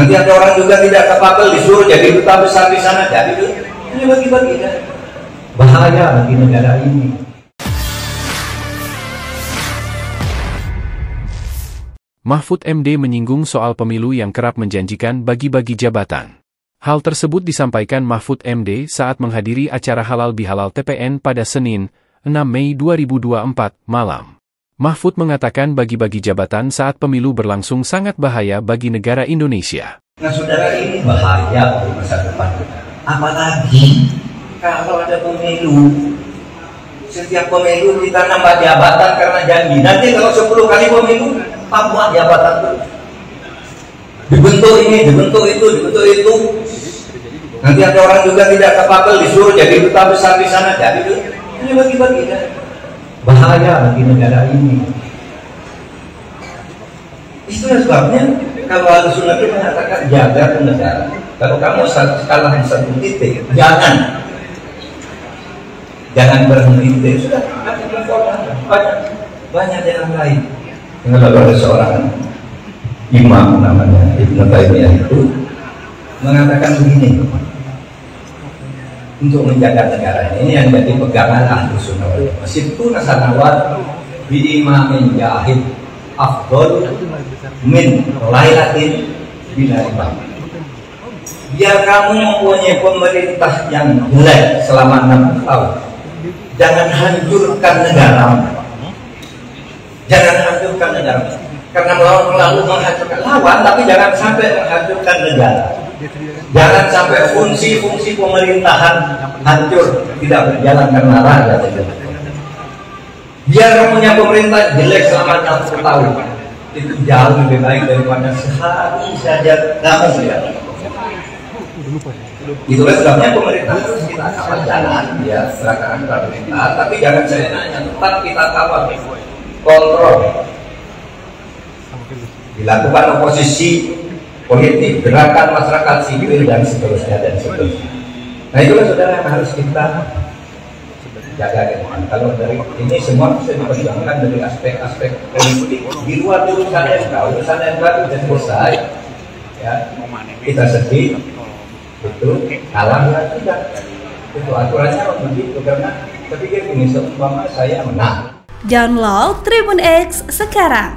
Nanti ada orang juga tidak kapabel disuruh jadi duta besar di sana jadi ini bagi-bagi kan. Bahaya bagi negara ini. Mahfud MD menyinggung soal pemilu yang kerap menjanjikan bagi-bagi jabatan. Hal tersebut disampaikan Mahfud MD saat menghadiri acara halal bihalal TPN pada Senin, 6 Mei 2024, malam. Mahfud mengatakan bagi-bagi jabatan saat pemilu berlangsung sangat bahaya bagi negara Indonesia. Nah saudara ini bahaya untuk masa depan kita. Apalagi kalau ada pemilu. Setiap pemilu kita nambah jabatan karena janji. Nanti kalau 10 kali pemilu, tambah jabatan itu. Dibentuk ini, dibentuk itu, dibentuk itu. Nanti ada orang juga tidak kapabel disuruh jadi duta besar di sana. Jadi ini bagi-bagi kan bahaya bagi negara ini. Itulah sebabnya kalau harus sunnah mengatakan jaga negara. Kalau kamu kalah satu titik, jangan jangan berhenti. Sudah banyak banyak yang lain. Dengan ada seorang imam namanya Ibnu Taimiyah itu mengatakan begini untuk menjaga negara ini yang jadi pegangan ahlu sunnah jamaah. Situ nasanawat bi imamin jahid afdol min lailatin bila imam. Biar kamu mempunyai pemerintah yang jelek selama enam tahun, jangan hancurkan negara. Jangan hancurkan negara. Karena melawan melalu menghancurkan lawan, tapi jangan sampai menghancurkan negara. Jangan sampai fungsi-fungsi pemerintahan hancur, tidak berjalan karena raja. Biar punya pemerintah jelek selama 60 tahun, itu jauh lebih baik daripada sehari saja kamu ya. Itulah sebabnya pemerintah harus kita kawal jalan, ya, serahkan pemerintah. Tapi jangan saya nanya, tetap kita kawal, kontrol. Dilakukan oposisi politik, gerakan masyarakat sipil dan seterusnya dan seterusnya. Nah itulah saudara yang harus kita jaga ke depan. Kalau dari ini semua bisa diperjuangkan dari aspek-aspek politik di luar urusan MK, urusan MK itu sudah selesai. Ya, kita sedih, itu kalah ya tidak. Itu aturannya begitu karena kepikir ini seumpama saya menang. Download Tribun X sekarang,